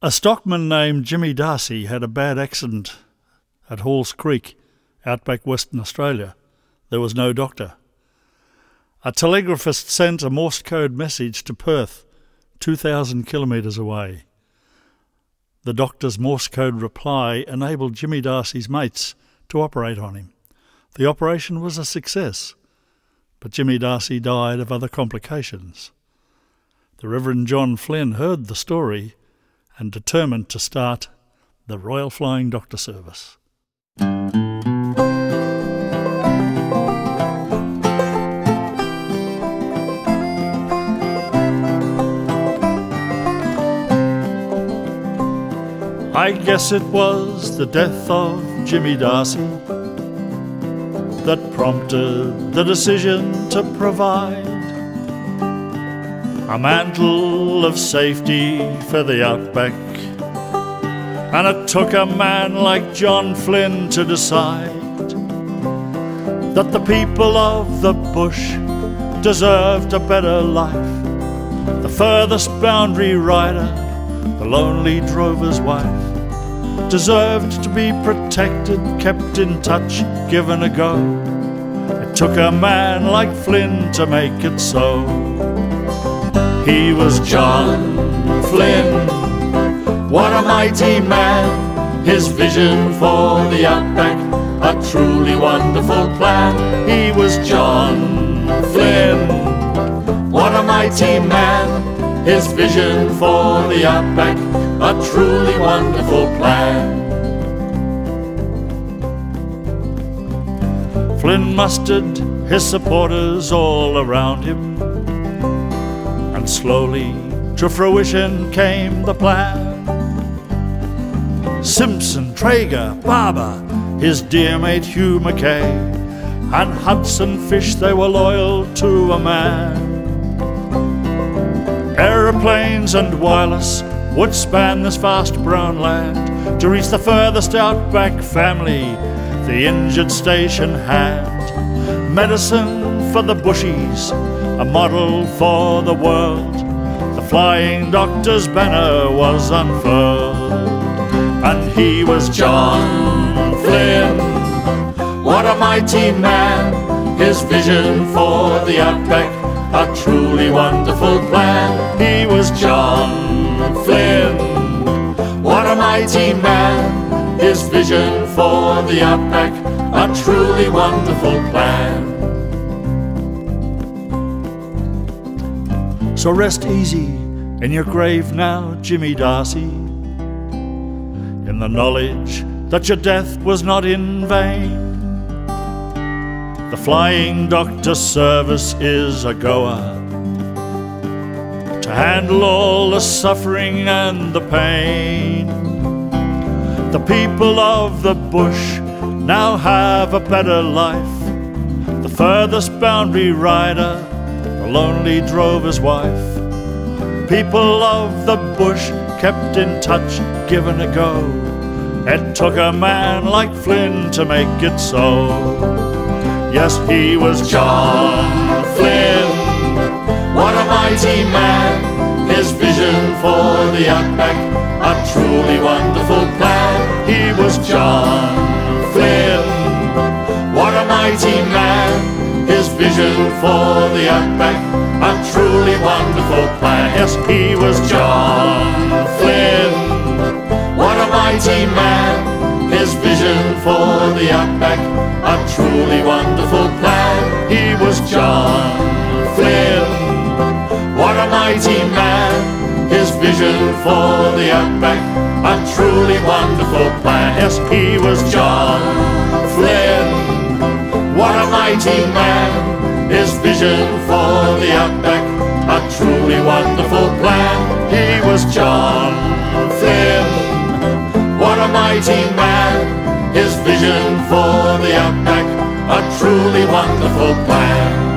A stockman named Jimmy Darcy had a bad accident at Halls Creek, outback Western Australia. There was no doctor. A telegraphist sent a Morse code message to Perth, 2,000 kilometres away. The doctor's Morse code reply enabled Jimmy Darcy's mates to operate on him. The operation was a success, but Jimmy Darcy died of other complications. The Reverend John Flynn heard the story and determined to start the Royal Flying Doctor Service. I guess it was the death of Jimmy Darcy that prompted the decision to provide a mantle of safety for the outback. And it took a man like John Flynn to decide that the people of the bush deserved a better life. The furthest boundary rider, the lonely drover's wife, deserved to be protected, kept in touch, given a go. It took a man like Flynn to make it so. He was John Flynn, what a mighty man. His vision for the outback, a truly wonderful plan. He was John Flynn, what a mighty man. His vision for the outback, a truly wonderful plan. Flynn mustered his supporters all around him slowly to fruition came the plan. Simpson, Traeger, Barber, his dear mate Hugh Mackay, and Hudson Fysh, they were loyal to a man. Aeroplanes and wireless would span this vast brown land to reach the furthest outback family the injured station had. Medicine for the bushies a model for the world. The flying doctor's banner was unfurled, and he was John Flynn. What a mighty man! His vision for the outback, a truly wonderful plan. He was John Flynn. What a mighty man! His vision for the outback, a truly wonderful plan. So rest easy in your grave now, Jimmy Darcy, in the knowledge that your death was not in vain. The flying doctor service is a goer to handle all the suffering and the pain. The people of the bush now have a better life. The furthest boundary rider lonely drover's wife. People of the bush kept in touch, given a go. It took a man like Flynn to make it so. Yes, he was John Flynn. What a mighty man! His vision for the outback, a truly wonderful plan. He was John Flynn. What a mighty man! Vision for the outback, a truly wonderful plan. Yes, he was John Flynn, what a mighty man. His vision for the outback, a truly wonderful plan. He was John Flynn, what a mighty man. His vision for the outback, a truly wonderful plan. Yes, he was John Flynn. What a mighty man, his vision for the outback, a truly wonderful plan. He was John Flynn. What a mighty man, his vision for the outback, a truly wonderful plan.